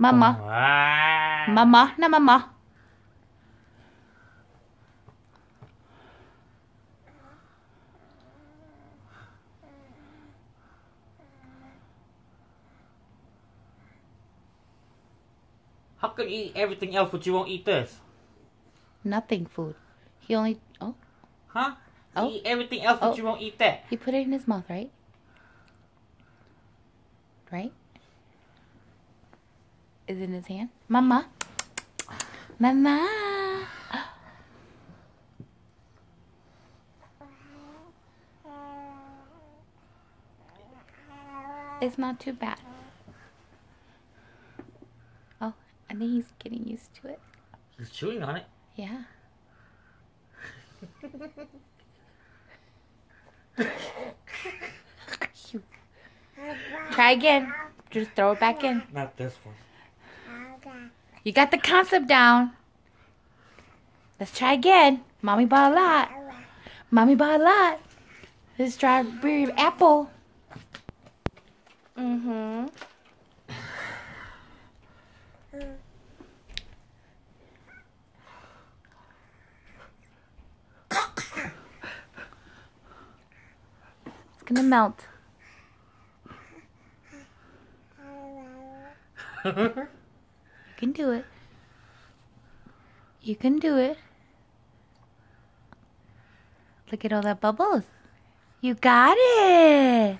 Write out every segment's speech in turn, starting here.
Mama. Ah. Mama, na mama. How could you eat everything else but you won't eat this? Nothing food. He only, oh, Huh? Oh. You eat everything else but Oh. you won't eat that. he put it in his mouth, right? Right? Is it in his hand? Mama. Mama. It's not too bad. Oh, I think he's getting used to it. He's chewing on it. Yeah. Try again. Just throw it back in. Not this one. You got the concept down. Let's try again. Mommy bought a lot. Mommy bought a lot. This strawberry apple. Mm-hmm. It's gonna melt. You can do it. You can do it. Look at all that bubbles. You got it.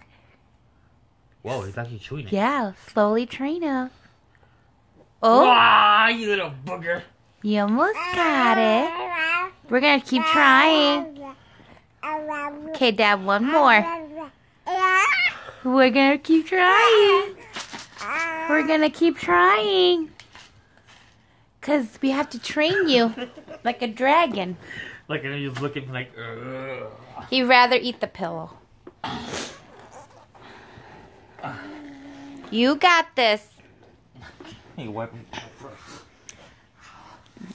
Whoa, he's actually chewing it. Yeah, slowly train him. Oh, Ah, you little booger. you almost got it. We're gonna keep trying. Okay, Dad, one more. We're gonna keep trying. We're gonna keep trying. Cause we have to train you like a dragon. Like, and he's looking like, Ugh. He'd rather eat the pillow. You got this. He wiped.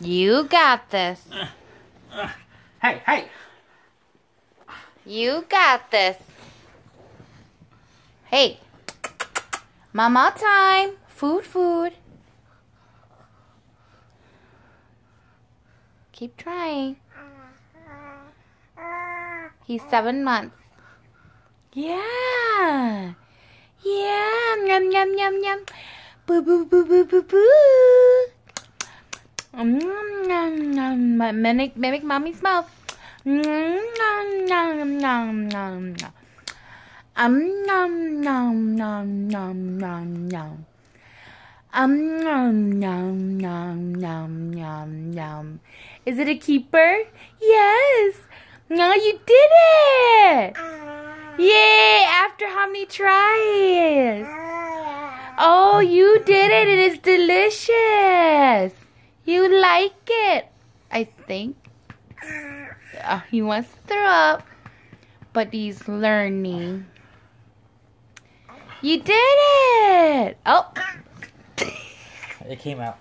You got this. Hey, hey. You got this. Hey. Mama time. Food, food. Keep trying. He's seven months. Yeah. Yeah. Yum, yum, yum, yum. Boo, boo, boo, boo, boo, boo. Um, Nom, nom. Mimic, mimic mommy's mouth. Nom, nom, nom, nom, nom, nom. Um, nom, nom, nom, nom, nom, nom. Um, nom, nom, nom, nom, nom, nom. Is it a keeper? Yes. No, you did it. Yay! After how many tries? Oh, you did it. It is delicious. You like it. I think. Uh, he wants to throw up, but he's learning. You did it. Oh, It came out.